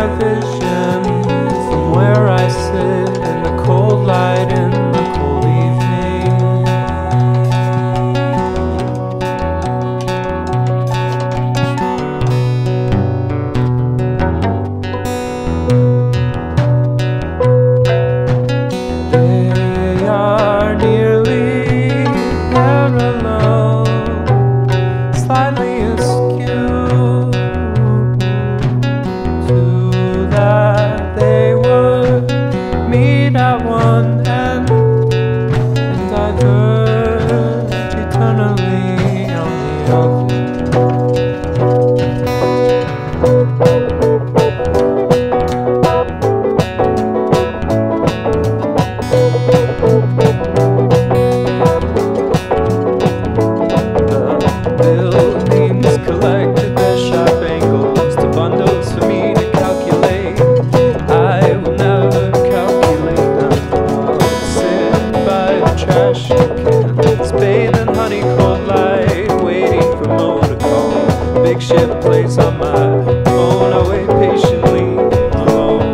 starfish. one end, and I love eternally on the other. makeshift place on my phone. I wait patiently alone.